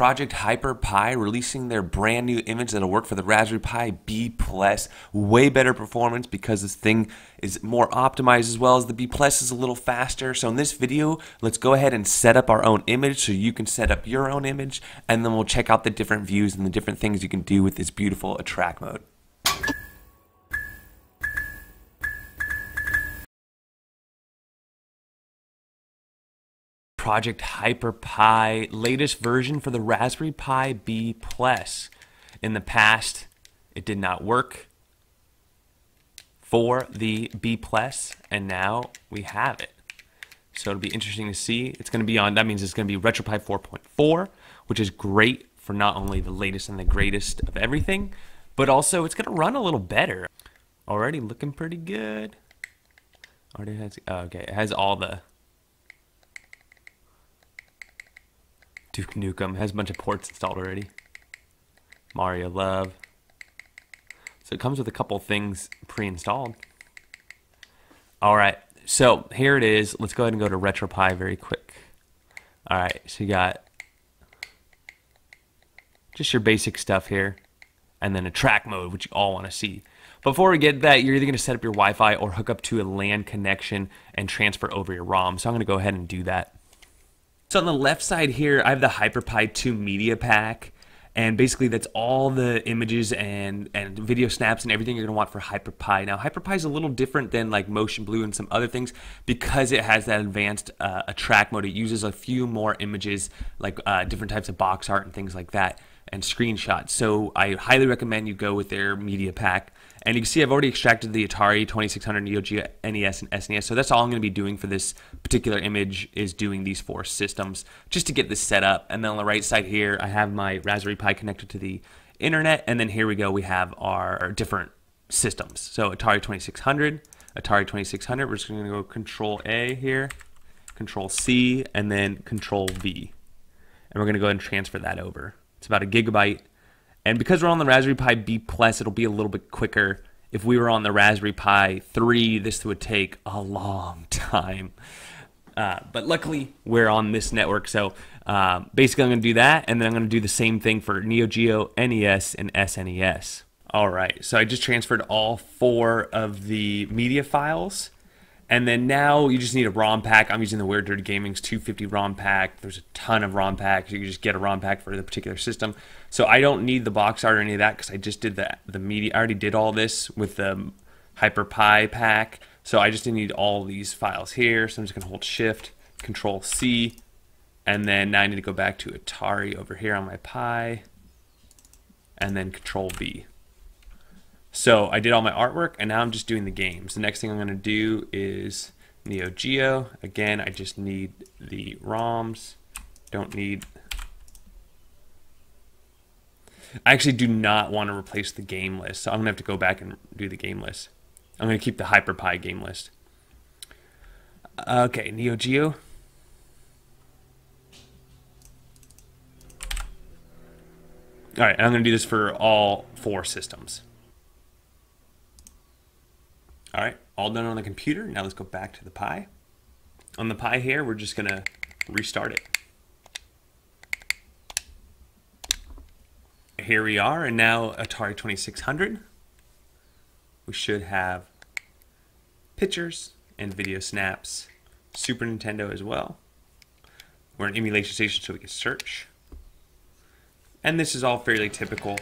Project HyperPie releasing their brand new image that'll work for the Raspberry Pi B Plus. Way better performance because this thing is more optimized as well as the B Plus is a little faster. So in this video, let's go ahead and set up our own image so you can set up your own image and then we'll check out the different views and the different things you can do with this beautiful attract mode. Project HyperPie, latest version for the Raspberry Pi B Plus. In the past, it did not work for the B Plus, and now we have it. So it'll be interesting to see. It's going to be on, that means it's going to be RetroPie 4.4, which is great for not only the latest and the greatest of everything, but also it's going to run a little better. Already looking pretty good. Already has, oh, okay, it has all the Duke Nukem has a bunch of ports installed already. Mario Love. So it comes with a couple things pre-installed. All right, so here it is. Let's go ahead and go to RetroPie very quick. All right, so you got just your basic stuff here, and then attract mode, which you all want to see. Before we get that, you're either going to set up your Wi-Fi or hook up to a LAN connection and transfer over your ROM. So I'm going to go ahead and do that. So on the left side here, I have the HyperPie 2 media pack. And basically that's all the images and, and video snaps and everything you're gonna want for HyperPie. Now HyperPie is a little different than like Motion Blue and some other things because it has that advanced uh, attract mode. It uses a few more images like uh, different types of box art and things like that and screenshots. So I highly recommend you go with their media pack. And you can see I've already extracted the Atari 2600 Neo Geo NES and SNES. So that's all I'm going to be doing for this particular image is doing these four systems just to get this set up. And then on the right side here, I have my Raspberry Pi connected to the internet. And then here we go, we have our different systems. So Atari 2600, Atari 2600, we're just going to go Control A here, Control C, and then Control V. And we're going to go ahead and transfer that over. It's about a gigabyte. And because we're on the Raspberry Pi B Plus, it'll be a little bit quicker. If we were on the Raspberry Pi 3, this would take a long time. Uh, but luckily, we're on this network. So uh, basically, I'm going to do that. And then I'm going to do the same thing for Neo Geo, NES, and SNES. All right. So I just transferred all four of the media files. And then now you just need a ROM pack. I'm using the Weird Dirty Gaming's 250 ROM pack. There's a ton of ROM packs. You can just get a ROM pack for the particular system. So I don't need the box art or any of that because I just did the the media. I already did all this with the HyperPie pack. So I just need all these files here. So I'm just gonna hold Shift, Control C, and then now I need to go back to Atari over here on my Pi, and then Control V. So I did all my artwork and now I'm just doing the games. The next thing I'm going to do is Neo Geo. Again, I just need the ROMs. Don't need... I actually do not want to replace the game list, so I'm going to have to go back and do the game list. I'm going to keep the HyperPie game list. Okay, Neo Geo. All right, I'm going to do this for all four systems. All right, all done on the computer. Now let's go back to the Pi. On the Pi here, we're just gonna restart it. Here we are, and now Atari 2600. We should have pictures and video snaps, Super Nintendo as well. We're in emulation station so we can search. And this is all fairly typical.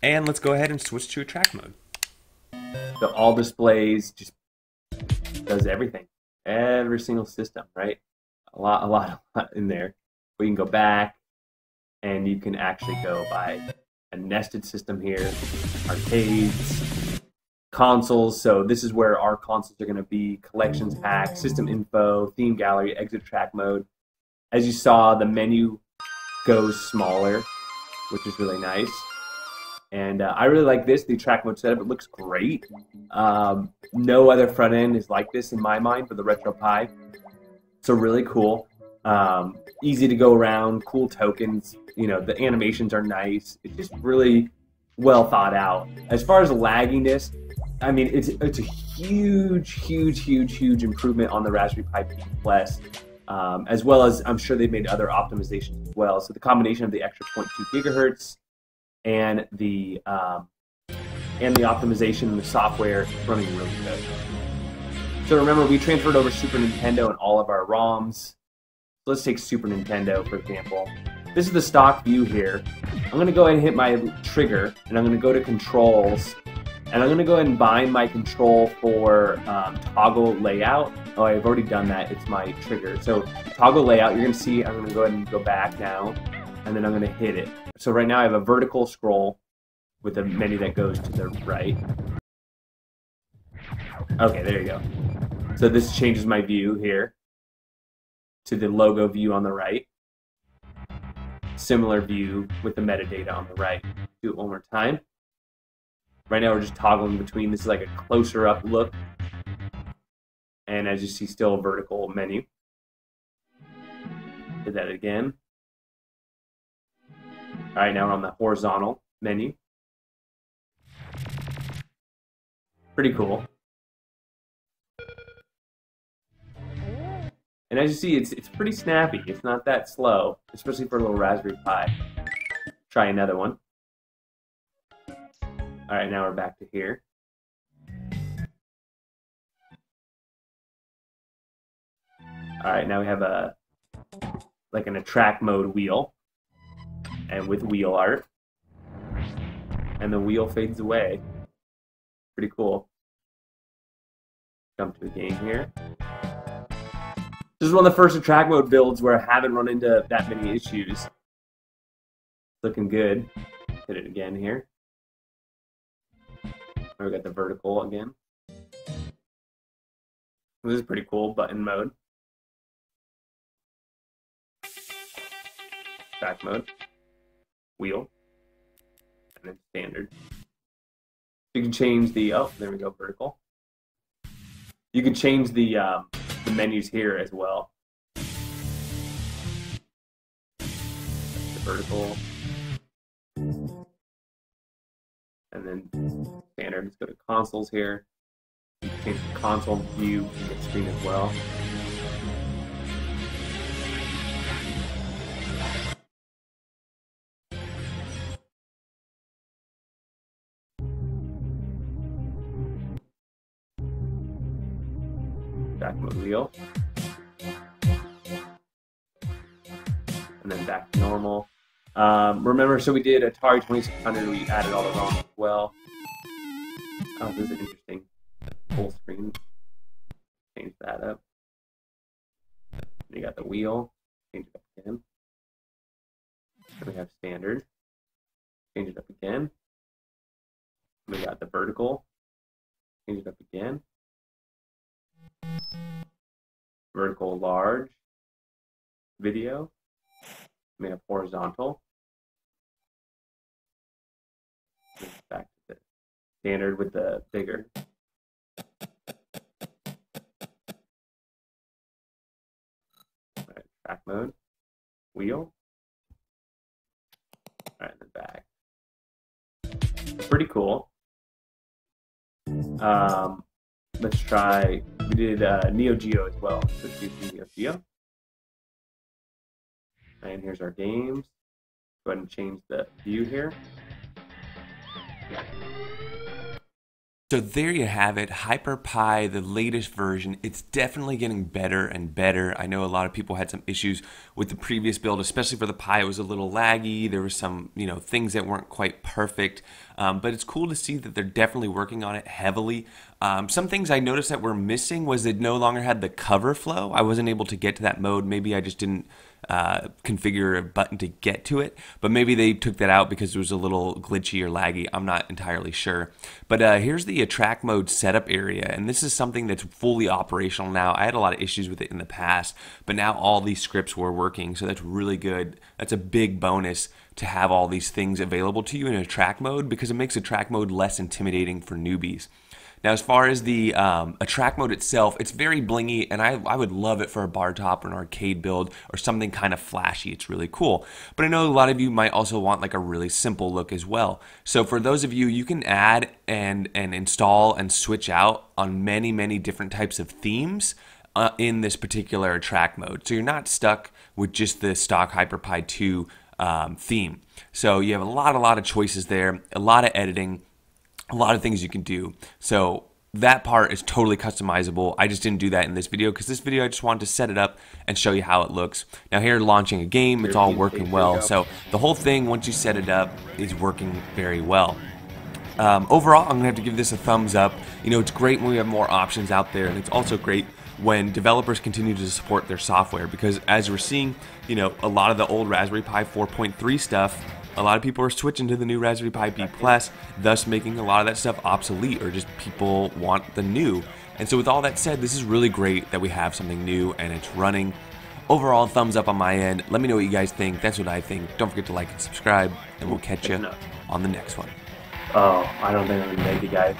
And let's go ahead and switch to attract mode the all displays just does everything every single system right? A lot a lot, a lot in there. We can go back and you can actually go by a nested system here arcades consoles. So this is where our consoles are going to be collections pack system info theme gallery exit track mode. As you saw the menu goes smaller which is really nice and uh, I really like this, the track mode setup. It looks great. Um, no other front end is like this in my mind for the RetroPie. So really cool. Um, easy to go around, cool tokens. You know, the animations are nice. It's just really well thought out. As far as lagginess, I mean, it's it's a huge, huge, huge, huge improvement on the Raspberry Pi Plus, um, as well as I'm sure they've made other optimizations as well. So the combination of the extra 0.2 gigahertz and the um, and the optimization and the software running really good. So remember, we transferred over Super Nintendo and all of our ROMs. Let's take Super Nintendo, for example. This is the stock view here. I'm going to go ahead and hit my trigger, and I'm going to go to controls, and I'm going to go ahead and bind my control for um, toggle layout. Oh, I've already done that. It's my trigger. So toggle layout, you're going to see I'm going to go ahead and go back now, and then I'm going to hit it. So right now I have a vertical scroll with a menu that goes to the right. Okay, there you go. So this changes my view here to the logo view on the right. Similar view with the metadata on the right. Do it one more time. Right now we're just toggling between. This is like a closer up look. And as you see, still a vertical menu. Did that again. All right, now we're on the horizontal menu. Pretty cool. And as you see, it's, it's pretty snappy. It's not that slow, especially for a little Raspberry Pi. Try another one. All right, now we're back to here. All right, now we have a like an attract mode wheel and with wheel art. And the wheel fades away. Pretty cool. Jump to the game here. This is one of the first attract mode builds where I haven't run into that many issues. Looking good. Hit it again here. We got the vertical again. This is pretty cool, button mode. Back mode. Wheel. And then standard. You can change the, oh, there we go, vertical. You can change the um, the menus here as well. The vertical. And then standard. Let's go to consoles here. You can change the console view screen as well. Back to wheel. And then back to normal. Um, remember, so we did Atari 2600, we added all the ROMs as well. Oh, this is interesting. Full screen. Change that up. You got the wheel. Change it up again. We have standard. Change it up again. We got the vertical. Change it up again vertical large video. We have horizontal. Back to the standard with the bigger. Right, track mode, wheel. All right, then back. Pretty cool. Um, let's try we did uh, Neo Geo as well. Let's do Neo Geo. And here's our games. Go ahead and change the view here. So there you have it, HyperPie, the latest version. It's definitely getting better and better. I know a lot of people had some issues with the previous build, especially for the Pi. It was a little laggy. There were some, you know, things that weren't quite perfect. Um, but it's cool to see that they're definitely working on it heavily. Um, some things I noticed that were missing was it no longer had the cover flow. I wasn't able to get to that mode. Maybe I just didn't uh, configure a button to get to it, but maybe they took that out because it was a little glitchy or laggy. I'm not entirely sure. But uh, here's the attract mode setup area, and this is something that's fully operational now. I had a lot of issues with it in the past, but now all these scripts were working, so that's really good. That's a big bonus to have all these things available to you in attract mode because it makes attract mode less intimidating for newbies. Now, as far as the um, attract mode itself, it's very blingy, and I, I would love it for a bar top or an arcade build or something kind of flashy. It's really cool. But I know a lot of you might also want like a really simple look as well. So for those of you, you can add and and install and switch out on many many different types of themes uh, in this particular attract mode. So you're not stuck with just the stock HyperPie 2 um, theme. So you have a lot, a lot of choices there, a lot of editing, a lot of things you can do. So that part is totally customizable. I just didn't do that in this video because this video I just wanted to set it up and show you how it looks. Now here launching a game, it's all working well. So the whole thing, once you set it up, is working very well. Um, overall, I'm gonna have to give this a thumbs up. You know, it's great when we have more options out there, and it's also great when developers continue to support their software because as we're seeing, you know, a lot of the old Raspberry Pi 4.3 stuff a lot of people are switching to the new Raspberry Pi B Plus, thus making a lot of that stuff obsolete or just people want the new. And so with all that said, this is really great that we have something new and it's running. Overall, thumbs up on my end. Let me know what you guys think. That's what I think. Don't forget to like and subscribe, and we'll catch you on the next one. Oh, I don't think I'm gonna make it, guys.